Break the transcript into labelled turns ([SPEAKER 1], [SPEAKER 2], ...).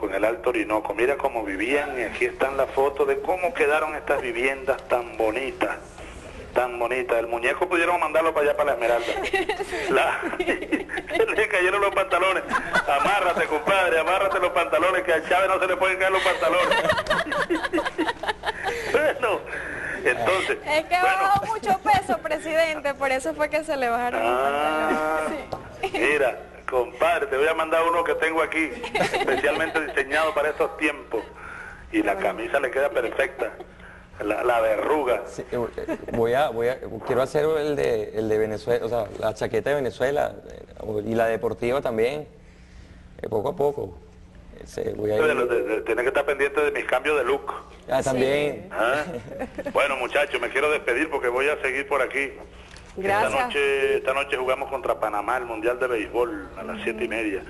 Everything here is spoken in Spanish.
[SPEAKER 1] Orinoco, en el Alto Orinoco. Mira cómo vivían y aquí están las fotos de cómo quedaron estas viviendas tan bonitas. Tan bonitas. El muñeco pudieron mandarlo para allá, para la Esmeralda. La- le cayeron los pantalones. Amárrate, compadre, amárrate los pantalones, que a Chávez no se le pueden caer los pantalones. bueno, entonces...
[SPEAKER 2] Es que
[SPEAKER 1] bueno,
[SPEAKER 2] bajó mucho peso, presidente, por eso fue que se le bajaron los
[SPEAKER 1] Ah,
[SPEAKER 2] pantalones. Sí.
[SPEAKER 1] mira, compadre, te voy a mandar uno que tengo aquí, especialmente diseñado para estos tiempos. Y la camisa le queda perfecta, la, la verruga.
[SPEAKER 3] Sí, eh, voy a, voy a, quiero hacer el de, el de Venezuela, o sea, la chaqueta de Venezuela eh, y la deportiva también, eh, poco a poco. Ese, voy a ir-
[SPEAKER 1] Bueno, de- de- Tienes que estar pendiente de mis cambios de look.
[SPEAKER 3] Ah, también.
[SPEAKER 1] ¿ah? Bueno, muchachos, me quiero despedir porque voy a seguir por aquí. Esta noche, esta noche jugamos contra Panamá, el Mundial de Béisbol, a las siete y media.